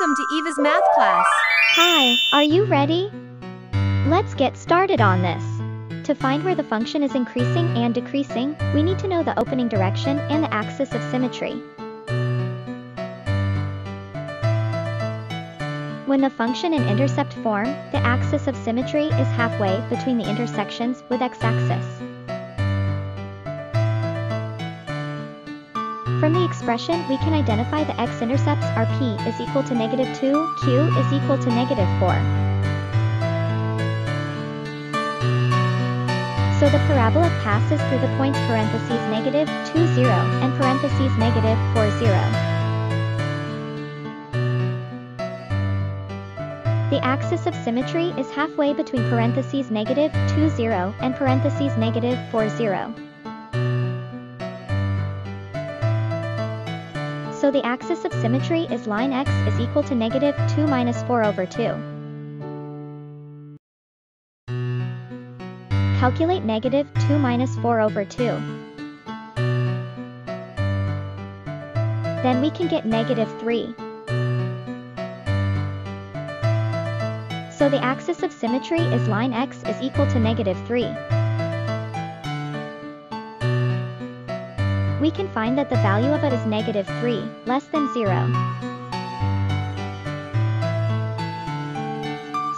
Welcome to Eva's math class. Hi, are you ready? Let's get started on this. To find where the function is increasing and decreasing, we need to know the opening direction and the axis of symmetry. When the function in intercept form, the axis of symmetry is halfway between the intersections with x-axis. From the expression, we can identify the x-intercepts are p is equal to negative 2, q is equal to negative 4. So the parabola passes through the points parentheses negative 2, 0 and parentheses negative 4, 0. The axis of symmetry is halfway between parentheses negative 2, 0 and parentheses negative 4, 0. So the axis of symmetry is line x is equal to negative 2 minus 4 over 2. Calculate negative 2 minus 4 over 2. Then we can get negative 3. So the axis of symmetry is line x is equal to negative 3. We can find that the value of it is negative 3, less than 0.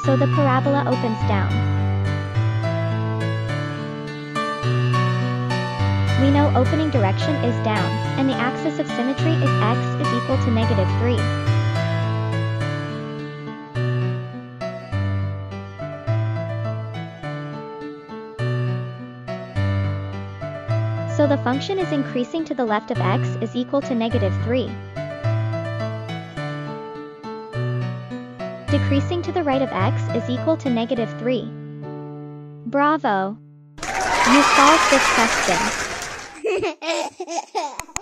So the parabola opens down. We know opening direction is down, and the axis of symmetry is x is equal to negative 3. The function is increasing to the left of x is equal to negative 3. Decreasing to the right of x is equal to negative 3. Bravo! You solved this question.